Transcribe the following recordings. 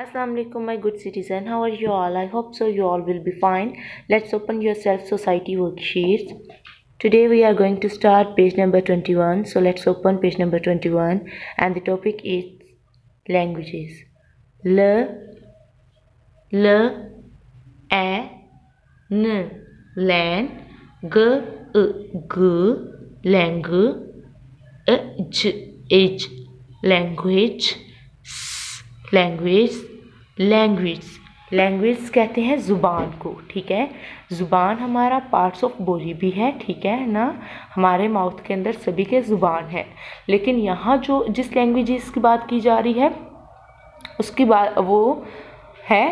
Assalamu alaikum my good citizen. How are you all? I hope so you all will be fine. Let's open your self society worksheets. Today we are going to start page number 21 so let's open page number 21 and the topic is languages. L l a n lan g g lang j age language language language language कहते हैं ज़ुबान को, ठीक है? ज़ुबान हमारा parts of body भी है, ठीक है ना? हमारे माउथ के अंदर सभी के ज़ुबान है। लेकिन यहाँ जो जिस लैंग्वेज की बात की जा रही है, उसकी बात वो है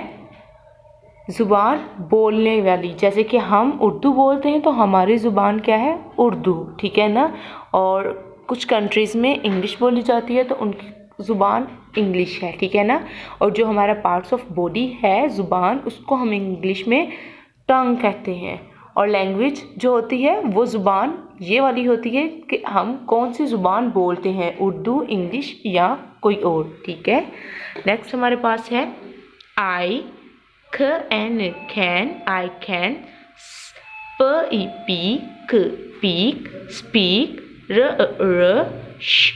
ज़ुबान बोलने वाली। जैसे कि हम उर्दू बोलते हैं तो हमारी ज़ुबान क्या है? उर्दू, ठीक है ना? और कुछ कंट्रीज़ में इंग्लिश बोली जाती है तो उनकी ज़ुबान इंग्लिश है, ठीक है ना? और जो हमारा पार्ट्स ऑफ़ बॉडी है, ज़ुबान, उसको हम इंग्लिश में टंग कहते हैं। और लैंग्वेज जो होती है, वो ज़ुबान, ये वाली होती है कि हम कौन सी ज़ुबान बोलते हैं, उर्दू इंग्लिश या कोई और, ठीक है? नेक्स्ट हमारे पास है आई ख N can I can P E P K peak speak R R S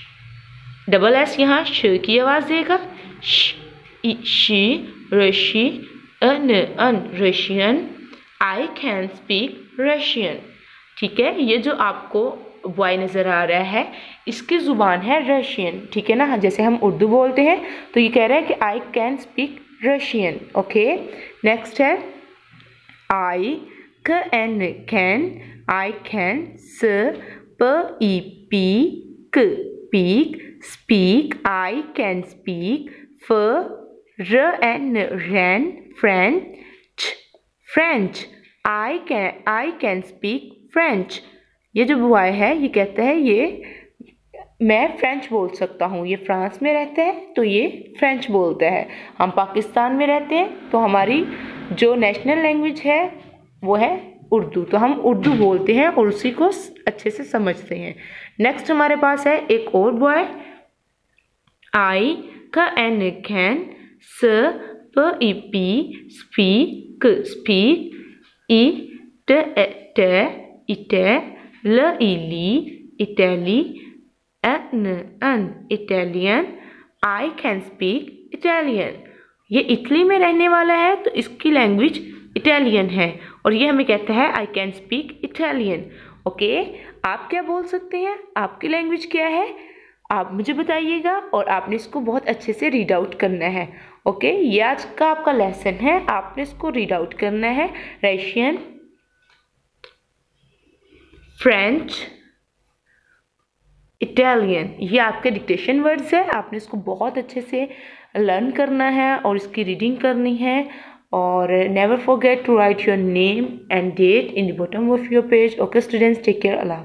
double S यहाँ श की आवाज़ देगा। शी रशी अन अन, Russian. I can speak Russian ठीक है, ये जो आपको बॉय नज़र आ रहा है, इसकी ज़ुबान है रशियन ठीक है ना? जैसे हम उर्दू बोलते हैं तो ये कह रहा है कि I can speak Russian okay next है। I C N can I can S P E P K peak speak, I can speak for r and ran French French. I can I can speak French. ये जो boy है, ये कहता है, ये, मैं French बोल सकता हूँ। ये फ्रांस में रहते हैं तो ये फ्रेंच बोलता है। हम पाकिस्तान में रहते हैं तो हमारी जो नेशनल लैंग्वेज है, वो है उर्दू। तो हम उर्दू बोलते हैं और उसी को अच्छे से समझते हैं। नेक्स्ट हमारे पास है, एक और बॉय आई का N can S P E P speak speak E T T it L इली Italy N an Italian I can speak Italian. ये इटली में रहने वाला है तो इसकी लैंग्वेज इटालियन है और ये हमें कहता है I can speak Italian. Okay, आप क्या बोल सकते हैं? आपकी लैंग्वेज क्या है? आप मुझे बताइएगा और आपने इसको बहुत अच्छे से रीड आउट करना है। ओके ये आज का आपका लेसन है। आपने इसको रीड आउट करना है। रशियन फ्रेंच इटालियन ये आपके डिक्टेशन वर्ड्स है। आपने इसको बहुत अच्छे से लर्न करना है और इसकी रीडिंग करनी है। और never forget to write your name and date in the bottom of your page okay students take care Allah